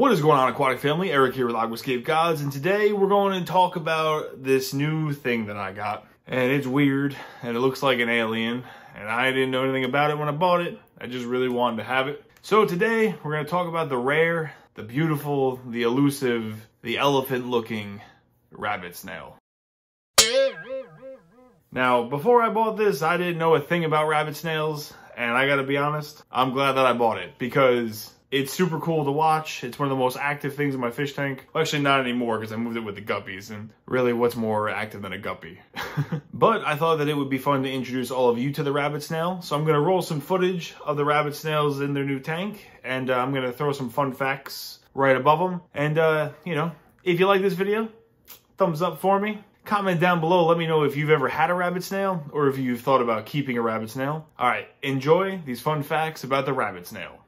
What is going on, aquatic family? Eric here with Aquascape Gods, and today we're going to talk about this new thing that I got. And it's weird, and it looks like an alien, and I didn't know anything about it when I bought it. I just really wanted to have it. So today, we're going to talk about the rare, the beautiful, the elusive, the elephant-looking rabbit snail. Now, before I bought this, I didn't know a thing about rabbit snails, and I gotta be honest, I'm glad that I bought it, because it's super cool to watch. It's one of the most active things in my fish tank. Well, actually, not anymore because I moved it with the guppies. And really, what's more active than a guppy? but I thought that it would be fun to introduce all of you to the rabbit snail. So I'm going to roll some footage of the rabbit snails in their new tank. And uh, I'm going to throw some fun facts right above them. And, uh, you know, if you like this video, thumbs up for me. Comment down below. Let me know if you've ever had a rabbit snail or if you've thought about keeping a rabbit snail. All right, enjoy these fun facts about the rabbit snail.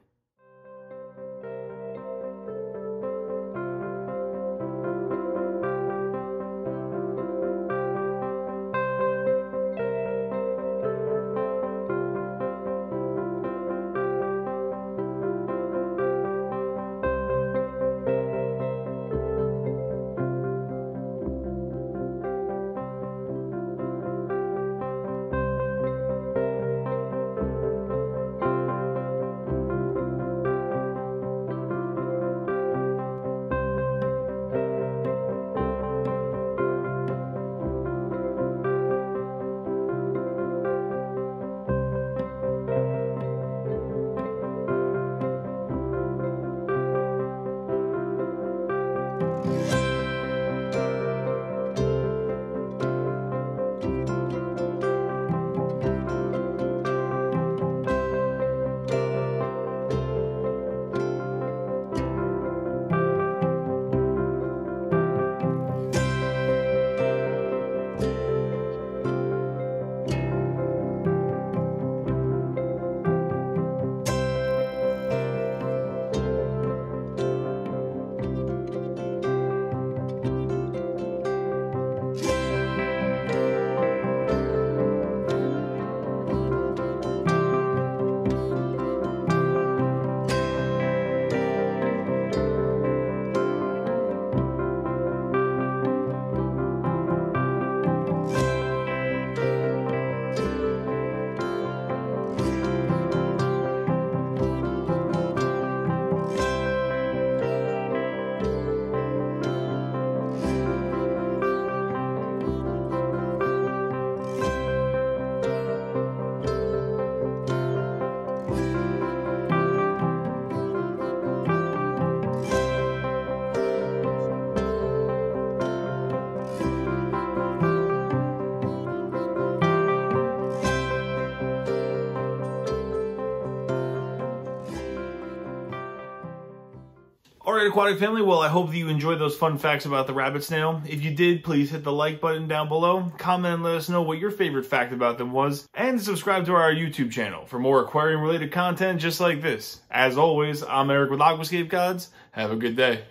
Right, aquatic family. Well, I hope that you enjoyed those fun facts about the rabbit snail. If you did, please hit the like button down below, comment and let us know what your favorite fact about them was, and subscribe to our YouTube channel for more aquarium related content just like this. As always, I'm Eric with Aquascape Gods. Have a good day.